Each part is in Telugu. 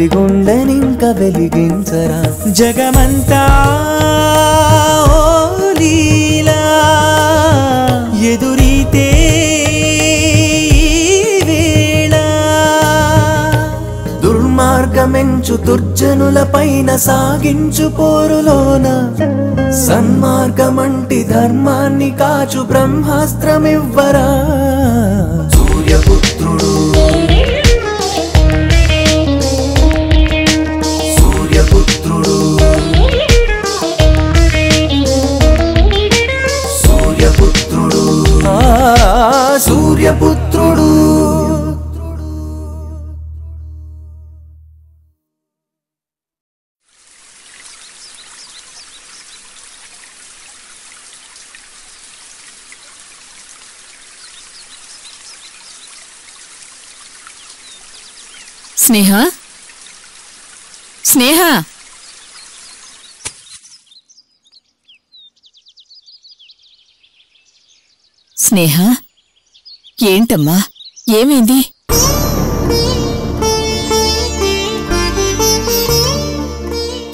ప్రతి గుండెనింక వెలిగించరా. జగమంతా లీలా. ఎదురీతే ఈ దుర్జనుల పైన సాగించు పోరులోన. సన్మార్గమంటి ధర్మాన్ని కాచు బ్రహ్మాస్త్రమివ్వరా. స్నేహ? స్నేహ? స్నేహ? ఏంటమ్మా? ఏమైంది?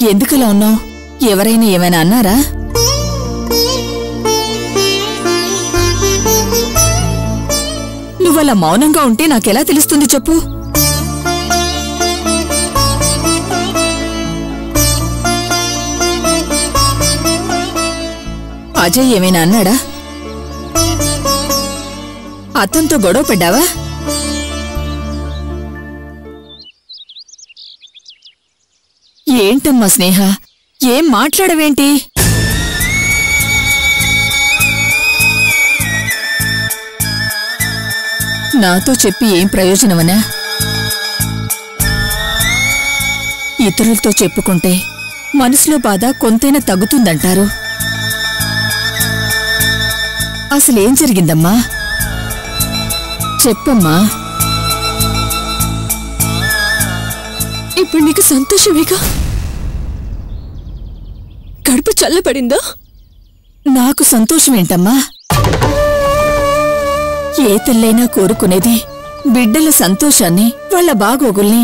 ఎందుకలా ఉన్నావు? ఎవరైనా ఏమైనా అన్నారా? నువ్వలా మౌనంగా ఉంటే నాకెలా తెలుస్తుంది చెప్పు? అజయ్ ఏమైనా అన్నాడా? అతనితో గొడవ పడ్డావా? ఏంటమ్మా స్నేహ? ఏం మాట్లాడవేంటి? నాతో చెప్పి ఏం ప్రయోజనమనా? ఇతరులతో చెప్పుకుంటే మనసులో బాధ కొంతైనా తగ్గుతుందంటారు. అసలేం జరిగిందమ్మా? చెప్పమ్మా. ఇప్పుడు నీకు సంతోషమేగా? కడుపు చల్లబడిందా? నాకు సంతోషమేంటమ్మా? ఏ తల్లైనా కోరుకునేది బిడ్డల సంతోషాన్ని వాళ్ళ బాగోగుల్ని.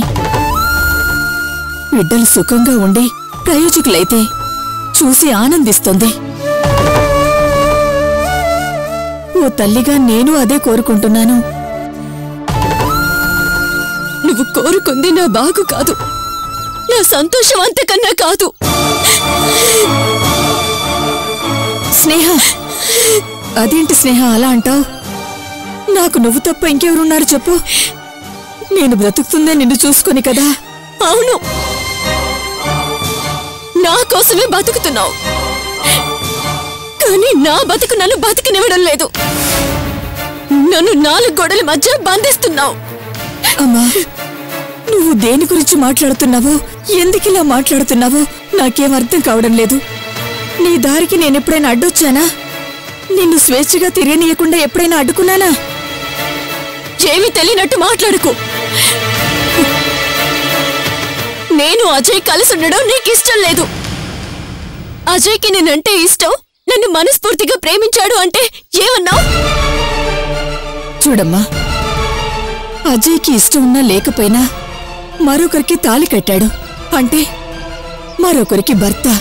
బిడ్డలు సుఖంగా ఉండి ప్రయోజకులైతే చూసి ఆనందిస్తుంది. ఓ తల్లిగా నేను అదే కోరుకుంటున్నాను. నువ్వు కోరుకుంది నా బాగు కాదు. నా సంతోషం అంతకన్నా కాదు. స్నేహ అదేంటి స్నేహ అలా అంటావు? నాకు నువ్వు తప్ప ఇంకెవరున్నారు చెప్పు. నేను బ్రతుకుతుందే నిన్ను చూసుకొని కదా. అవును. నా కోసమే బతుకుతున్నావు. కానీ నా బతుకు నన్ను బతికినివ్వడం లేదు. నన్ను నాలుగు గోడల మధ్య బంధిస్తున్నావు. అమ్మా నువ్వు దేని గురించి మాట్లాడుతున్నావో ఎందుకిలా మాట్లాడుతున్నావో నాకేం అర్థం కావడం లేదు. నీ దారికి నేనెప్పుడైనా అడ్డొచ్చానా? నిన్ను స్వేచ్ఛగా తిరగనీయకుండా ఎప్పుడైనా అడ్డుకున్నానా? ఏమీ తెలియనట్టు మాట్లాడుకో. నేను అజయ్ కలిసి ఉండడం నీకు ఇష్టం లేదు. అజయ్కి నేనంటే ఇష్టం నన్ను మనస్ఫూర్తిగా ప్రేమించాడు అంటే ఏమన్నావు? చూడమ్మా. అజయ్కి ఇష్టం ఉన్నా లేకపోయినా మరొకరికి తాళి కట్టాడు. అంటే మరొకరికి భర్త.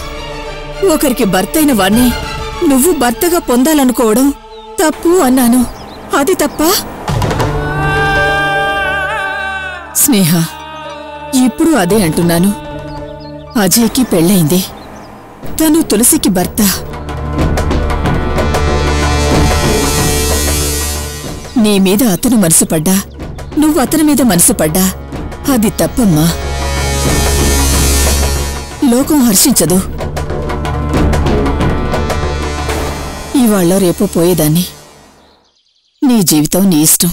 ఒకరికి భర్త అయిన వాణ్ణి నువ్వు భర్తగా పొందాలనుకోవడం తప్పు అన్నాను. అది తప్ప? స్నేహ ఇప్పుడు అదే అంటున్నాను. అజయ్కి పెళ్ళయింది. తను తులసికి భర్త. నీ మీద అతను మనసు పడ్డా? నువ్వు అతని మీద మనసు పడ్డా? అది తప్పమ్మా. లోకం హర్షించదు. ఇవాళ్ళ రేపు పోయేదాన్ని. నీ జీవితం నీ ఇష్టం.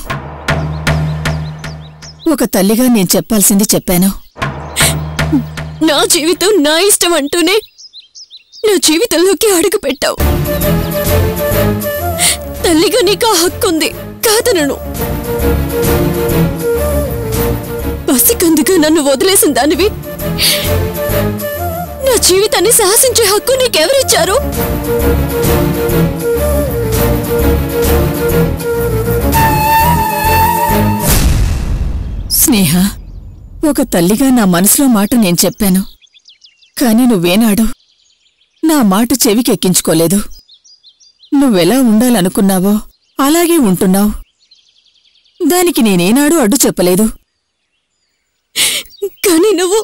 ఒక తల్లిగా నేను చెప్పాల్సింది చెప్పాను. నా జీవితం నా ఇష్టం అంటూనే నా జీవితంలోకి అడుగు పెట్టావు. తల్లిగా నీకు ఆ హక్కుంది. కాదనను పసికందుకు నన్ను వదిలేసిన దానివి. నా జీవితాన్ని సాహసించే హక్కు నీకెవరిచ్చారు? స్నేహ ఒక తల్లిగా నా మనసులో మాట నేను చెప్పాను. కాని నువ్వేనాడు నా మాట చెవికెక్కించుకోలేదు. నువ్వెలా ఉండాలనుకున్నావో అలాగే ఉంటున్నావు. దానికి నేనేనాడు అడ్డు చెప్పలేదు. కానీ నువ్వు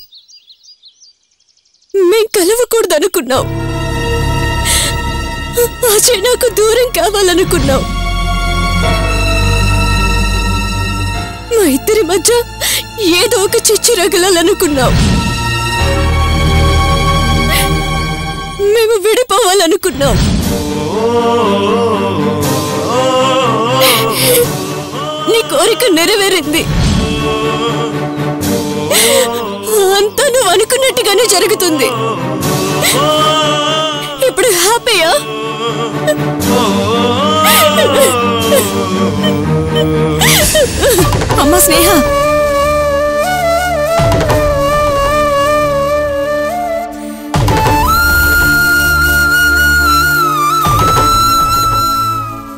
మేం కలవకూడదనుకున్నావు. అజయ్ నాకు దూరం కావాలనుకున్నావు. మా ఇద్దరి మధ్య ఏదో ఒక చిచ్చు రగలాలనుకున్నావు. మేము విడిపోవాలనుకున్నాం. కోరిక నెరవేరింది. అంతా నువ్వు అనుకున్నట్టుగానే జరుగుతుంది. ఇప్పుడు హ్యాపీయా అమ్మ స్నేహ.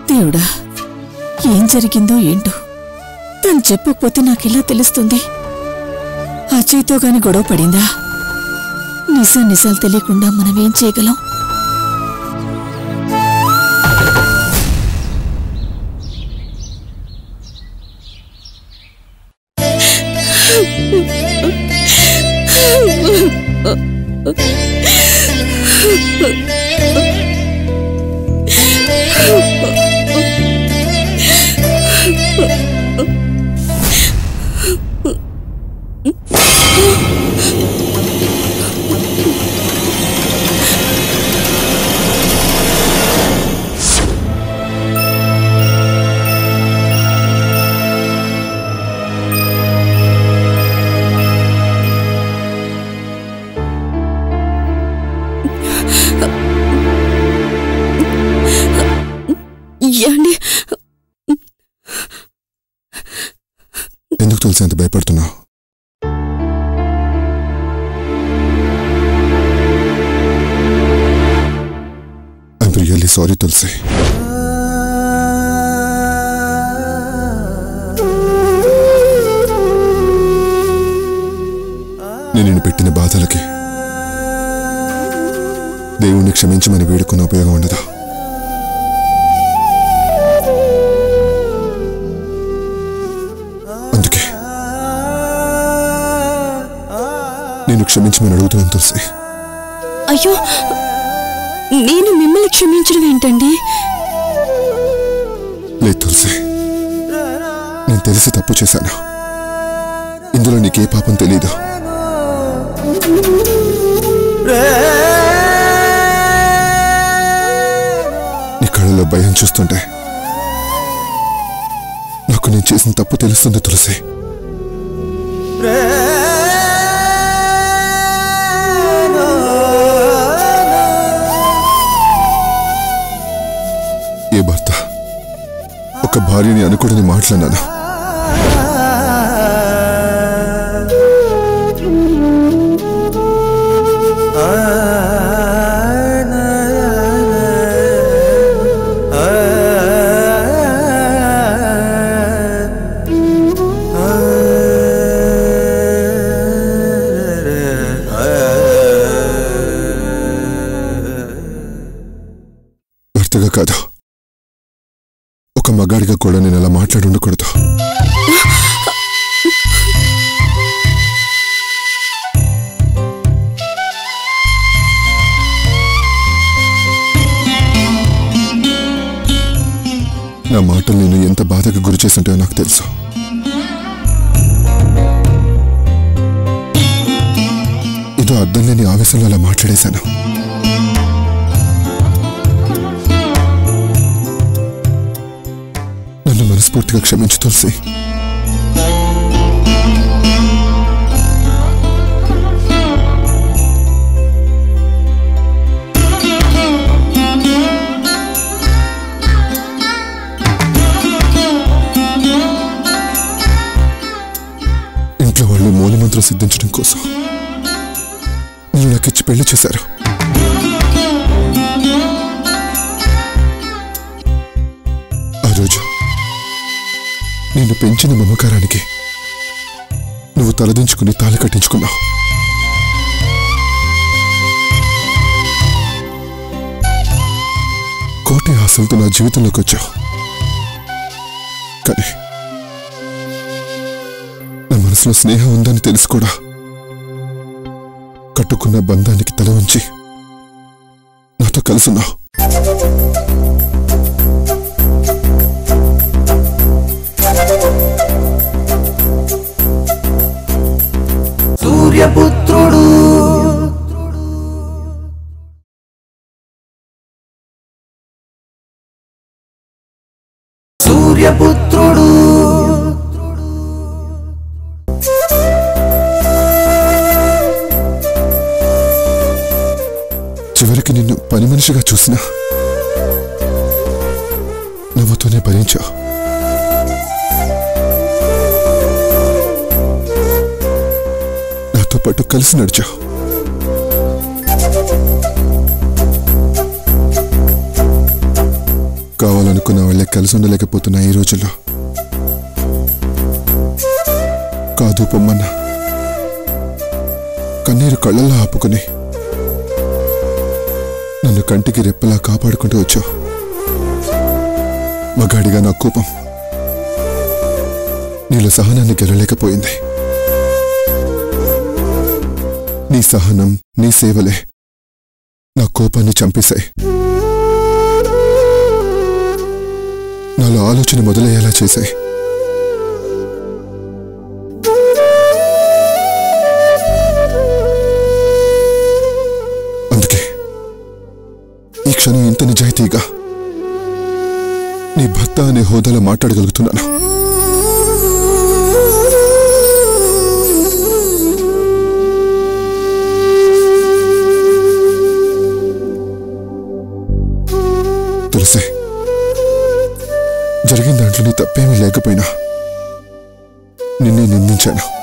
దేవుడా ఏం జరిగిందో ఏంటో. తను చెప్పకపోతే నాకెలా తెలుస్తుంది? అజయ్తో గాని గొడవ పడిందా? నిజం నిజాలు తెలియకుండా మనం ఏం చేయగలం? నేను పెట్టిన బాధలకి. దేవుణ్ణి క్షమించమని వేడుకున్న ఉపయోగం ఉండదు? అందుకే నేను క్షమించమని అడుగుతున్నాను తులసి. అయ్యో నేను మిమ్మల్ని క్షమించడం ఏంటండి? లేదు తులసి నేను తెలిసి తప్పు చేశాను. ఇందులో నీకే పాపం తెలీదు. నీ కళ్ళలో భయం చూస్తుంటే నాకు నేను చేసిన తప్పు తెలుస్తుంది తులసి. ఏ భర్త? ఒక భార్యని అనుకోడని మాట్లాడినాను? మగాడిగా కూడా నేను అలా మాట్లాడి ఉండకూడదు నా మాటలు నేను ఎంత బాధకు గురి చేస్తుంటాయో నాకు తెలుసు. ఏదో అర్థం లేని ఆవేశంలో అలా మాట్లాడేశాను. నన్ను మనస్ఫూర్తిగా క్షమించు తులసి ఇంట్లో వాళ్ళు మూలమంత్రం సిద్ధించడం కోసం నేను నాకు ఇచ్చి పెళ్ళి చేశారు. నిన్ను పెంచిన మమకారానికి నువ్వు తలదించుకుని తాళి కట్టించుకున్నావు. కోటి ఆశలతో నా జీవితంలోకి వచ్చావు. కానీ నా మనసులో స్నేహం ఉందని తెలిసి కూడా కట్టుకున్న బంధానికి తల ఉంచి నాతో కలుసున్నావు పని మనిషిగా చూసినా నవ్వుతూనే భరించావు నాతో పాటు కలిసి నడిచావు కావాలనుకున్న వాళ్ళే కలిసి ఉండలేకపోతున్నా ఈ రోజుల్లో కాదు పొమ్మన్నా కన్నీరు కళ్ళల్లో ఆపుకుని నన్ను కంటికి రెప్పలా కాపాడుకుంటూ వచ్చావు. మగాడిగా నా కోపం నీలో సహనాన్ని గెలలేకపోయింది నీ సహనం నీ సేవలే నా కోపాన్ని చంపేశాయి. నాలో ఆలోచన మొదలయ్యేలా చేశాయి. క్షణం ఇంత నిజాయితీగా నీ భర్త అనే హోదాలో మాట్లాడగలుగుతున్నాను. తులసి జరిగిన దాంట్లో నీ తప్పేమీ లేకపోయినా నిన్నే నిందించాను.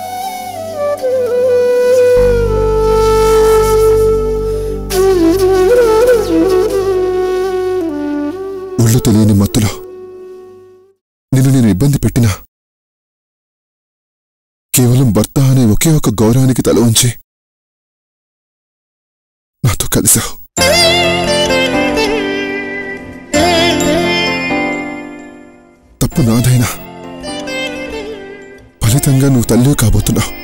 ఒళ్ళు తెలియని మత్తులో నిన్ను నేను ఇబ్బంది పెట్టినా. కేవలం భర్త అనే ఒకే ఒక గౌరవానికి తల ఉంచి నాతో కలిశావు తప్పు నాదైనా ఫలితంగా నువ్వు తల్లి కాబోతున్నావు.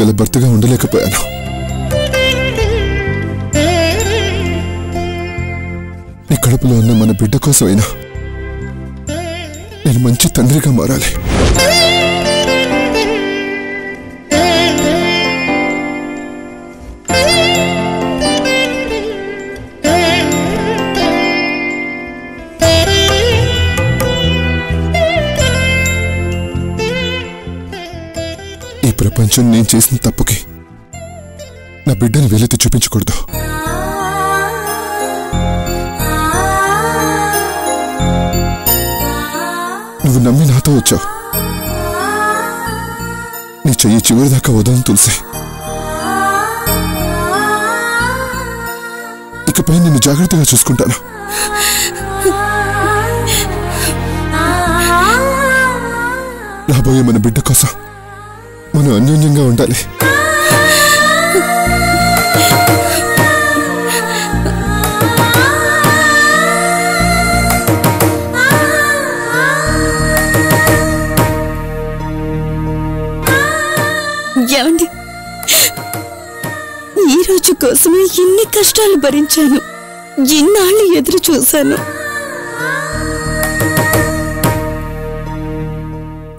గల భర్తగా ఉండలేకపోయాను. నీ కడుపులో ఉన్న మన బిడ్డ కోసమైనా నేను మంచి తండ్రిగా మారాలి. ప్రపంచం నేను చేసిన తప్పుకి నా బిడ్డని వేలెత్తి చూపించకూడదు. నువ్వు నమ్మి నాతో వచ్చావు. నీ చెయ్యి చివరిదాకా వదలను తులసి. ఇకపై నిన్ను జాగ్రత్తగా చూసుకుంటాను. రాబోయే మన బిడ్డ కోసం మనం అన్యోన్యంగా ఉండాలి. ఏమండి? ఈ రోజు కోసమే ఇన్ని కష్టాలు భరించాను. ఇన్నాళ్ళు ఎదురు చూశాను.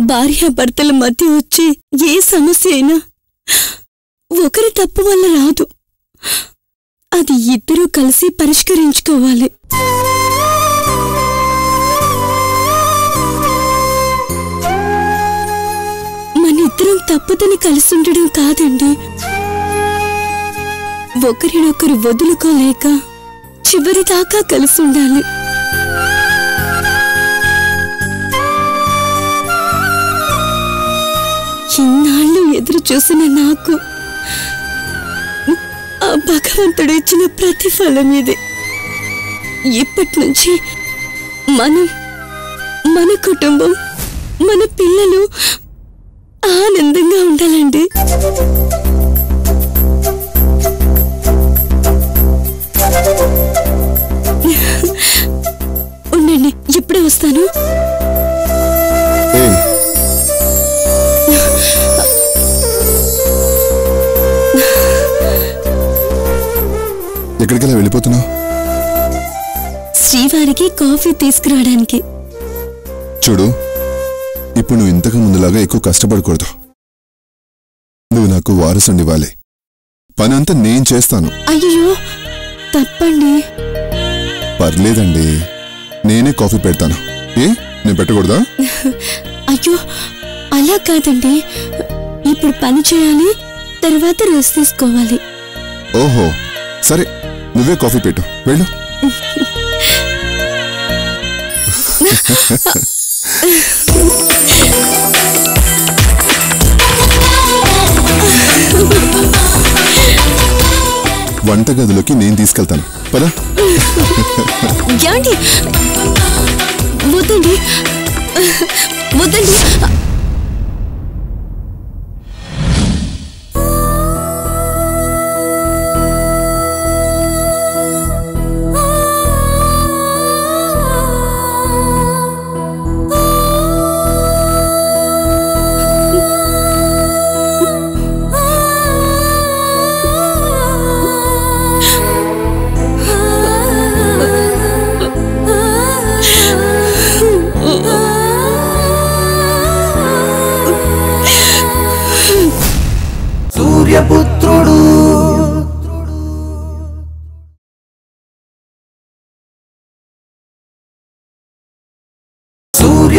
భార్యాభర్తల మధ్య వచ్చే ఏ సమస్య అయినా ఒకరి తప్పు వల్ల రాదు. అది ఇద్దరూ కలిసి పరిష్కరించుకోవాలి. మన ఇద్దరం తప్పుదని కలిసి ఉండడం కాదండి. ఒకరినొకరు వదులుకోలేక చివరిదాకా కలిసి ఉండాలి. ఎదురు చూసిన నాకు ఆ భగవంతుడు ఇచ్చిన ప్రతిఫలం ఇది. ఇప్పటి నుంచి మనం మన కుటుంబం మన పిల్లలు ఆనందంగా ఉండాలండి. ఉండండి ఇప్పుడే వస్తాను. ఎక్కడికెలా వెళ్ళిపోతున్నావు? శ్రీవారికి కాఫీ తీసుకురావడానికి. చూడు ఇప్పుడు నువ్వు ఇంతకు ముందులాగా ఎక్కువ కష్టపడకూడదు. నువ్వు నాకు వారసుని ఇవ్వాలి. పని అంతా నేను చేస్తాను. అయ్యో తప్పండి. పర్లేదండి నేనే కాఫీ పెడతాను. ఏ నేను పెట్టకూడదా? అయ్యో అలా కాదండి. ఇప్పుడు పని చేయాలి తర్వాత రెస్ట్ తీసుకోవాలి. ఓహో సరే. నువ్వే కాఫీ పెట్టు. వెళ్ళు. వంటగదిలోకి నేను తీసుకెళ్తాను. పదా. వద్దండి. వద్దండి.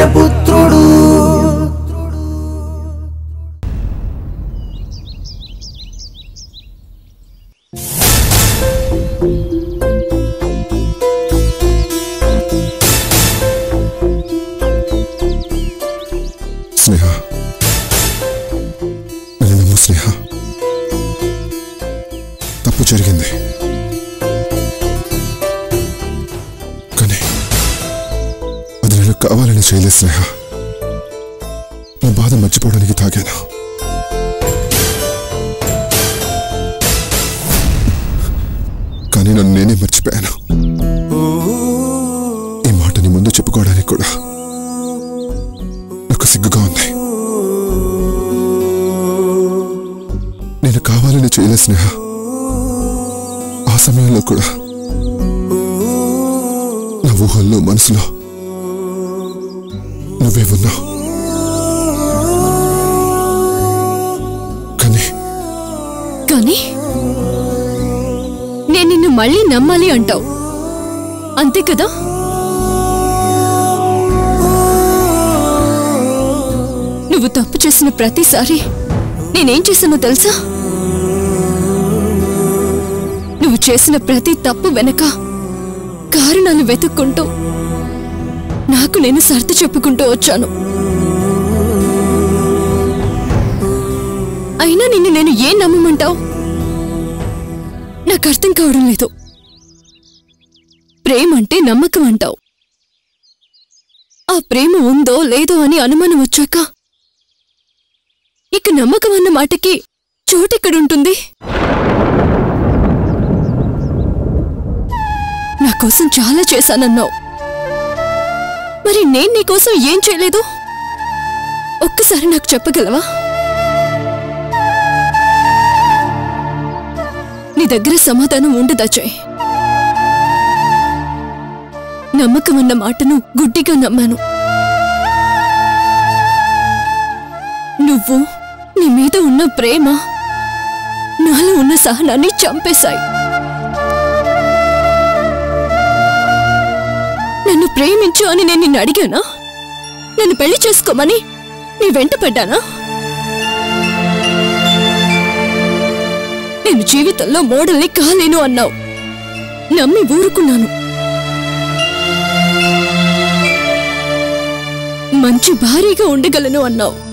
సూర్యపుత్రుడు మనసులో. నువ్వే ఉన్నావు కానీ కానీ నేను నిన్ను మళ్ళీ నమ్మాలి అంటావు. అంతే కదా? నువ్వు తప్పు చేసిన ప్రతిసారి నేనేం చేశానో తెలుసా? నువ్వు చేసిన ప్రతి తప్పు వెనక కారణాలు వెతుక్కుంటూ నాకు నేను సర్ది చెప్పుకుంటూ వచ్చాను. అయినా నిన్ను నేను ఏం నమ్మమంటావు? నాకు అర్థం కావడం లేదు. ప్రేమ అంటే నమ్మకం అంటావు. ఆ ప్రేమ ఉందో లేదో అని అనుమానం వచ్చాక ఇక నమ్మకం అన్న మాటకి చోటెక్కడుంటుంది కోసం చాలా చేశానన్నావు. మరి నేను నీకోసం ఏం చేయలేదు? ఒక్కసారి నాకు చెప్పగలవా? నీ దగ్గర సమాధానం ఉండదు నమ్మకం అన్న మాటను గుడ్డిగా నమ్మాను. నువ్వు నీ మీద ఉన్న ప్రేమ నాలో ఉన్న సహనాన్ని చంపేశాయి. ప్రేమించు అని నేను నిన్ను అడిగానా? నన్ను పెళ్ళి చేసుకోమని నీ వెంట పడ్డానా? నేను జీవితంలో మోడల్ని కాలేను అన్నావు. నమ్మి ఊరుకున్నాను. మంచి భారీగా ఉండగలను అన్నావు.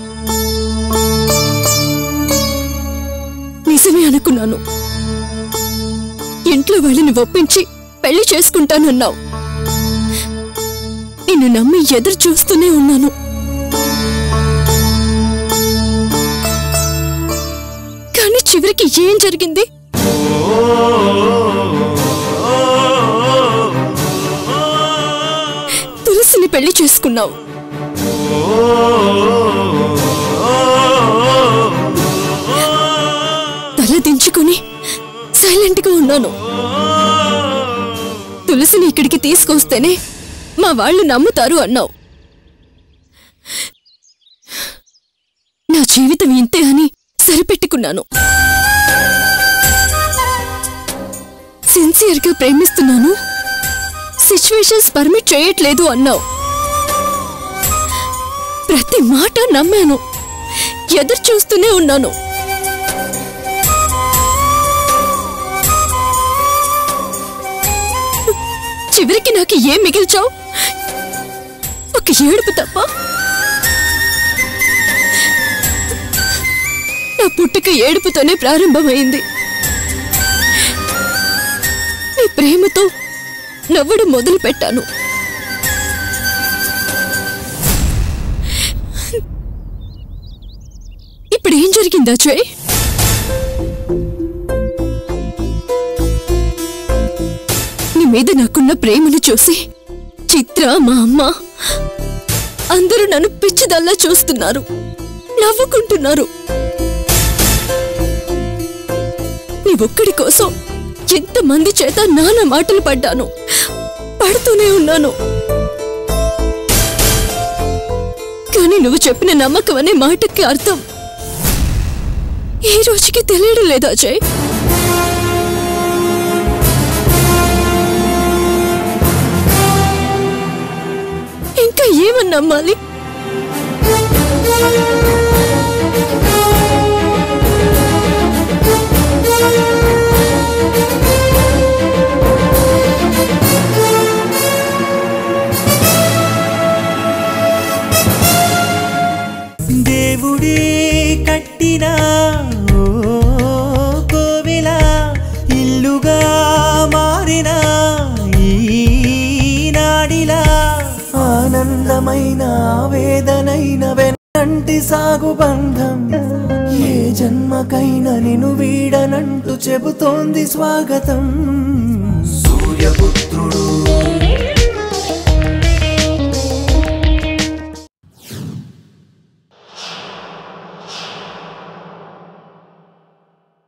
నిజమే అనుకున్నాను. ఇంట్లో వాళ్ళని ఒప్పించి పెళ్ళి చేసుకుంటానన్నావు. నిన్ను నమ్మి ఎదురు చూస్తూనే ఉన్నాను. కానీ చివరికి ఏం జరిగింది? తులసిని పెళ్ళి చేసుకున్నావు. తల దించుకొని సైలెంట్గా ఉన్నాను. తులసిని ఇక్కడికి తీసుకొస్తేనే మా వాళ్ళు నమ్ముతారు అన్నావు. నా జీవితం ఇంతే అని సరిపెట్టుకున్నాను. సిన్సియర్గా ప్రేమిస్తున్నాను. సిచ్యువేషన్స్ పర్మిట్ చేయట్లేదు అన్నావు. ప్రతి మాట నమ్మాను. ఎదురు చూస్తూనే ఉన్నాను. చివరికి నాకు ఏం మిగిల్చావు? ఏడుపు తప్ప? నా పుట్టుక ఏడుపుతోనే ప్రారంభమైంది. నీ ప్రేమతో నవ్వడం మొదలు పెట్టాను ఇప్పుడు ఏం జరిగిందా జయ్ నీ మీద నాకున్న ప్రేమను చూసి చిత్ర మా అమ్మ అందరూ నన్ను పిచ్చిదల్లా చూస్తున్నారు. నవ్వుకుంటున్నారు. నీ ఒక్కడి కోసం ఎంతమంది చేత నానా మాటలు పడ్డాను. పడుతూనే ఉన్నాను. కానీ నువ్వు చెప్పిన నమ్మకం అనే మాటకి అర్థం. ఈ రోజుకి తెలియడం లేదా అజయ్? ఏమని నమ్మాలి వెనంటి బంధం. ఏ జన్మకైనా నిన్ను వీడనంటూ చెబుతోంది స్వాగతం. సూర్యపుత్రుడు